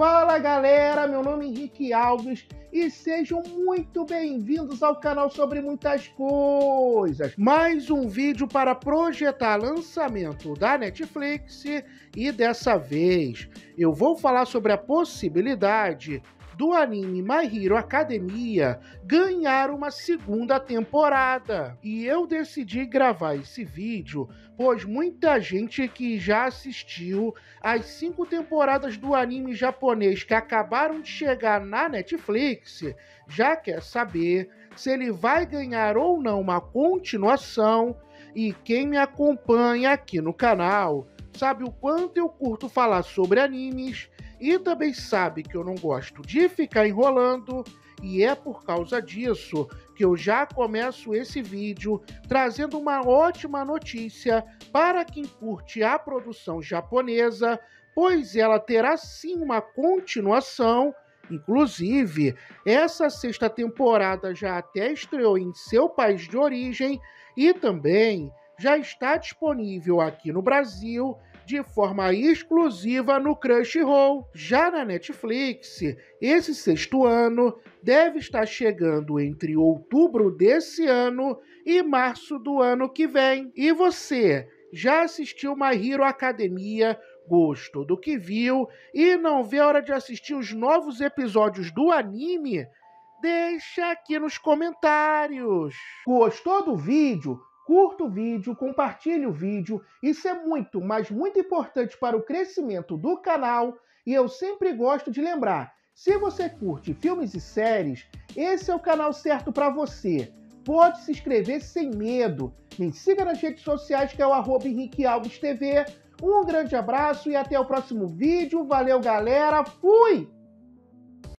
Fala galera, meu nome é Henrique Alves e sejam muito bem-vindos ao canal sobre muitas coisas. Mais um vídeo para projetar lançamento da Netflix e dessa vez eu vou falar sobre a possibilidade do anime My Hero Academia ganhar uma segunda temporada. E eu decidi gravar esse vídeo, pois muita gente que já assistiu as cinco temporadas do anime japonês que acabaram de chegar na Netflix já quer saber se ele vai ganhar ou não uma continuação. E quem me acompanha aqui no canal sabe o quanto eu curto falar sobre animes e também sabe que eu não gosto de ficar enrolando, e é por causa disso que eu já começo esse vídeo trazendo uma ótima notícia para quem curte a produção japonesa, pois ela terá sim uma continuação. Inclusive, essa sexta temporada já até estreou em seu país de origem e também já está disponível aqui no Brasil de forma exclusiva no Crunchyroll. Já na Netflix, esse sexto ano deve estar chegando entre outubro desse ano e março do ano que vem. E você, já assistiu My Hero Academia? Gostou do que viu e não vê a hora de assistir os novos episódios do anime? Deixa aqui nos comentários. Gostou do vídeo? Curta o vídeo, compartilhe o vídeo. Isso é muito, mas muito importante para o crescimento do canal. E eu sempre gosto de lembrar: se você curte filmes e séries, esse é o canal certo para você. Pode se inscrever sem medo. Me siga nas redes sociais, que é o arroba Henrique Alves TV. Um grande abraço e até o próximo vídeo. Valeu, galera. Fui!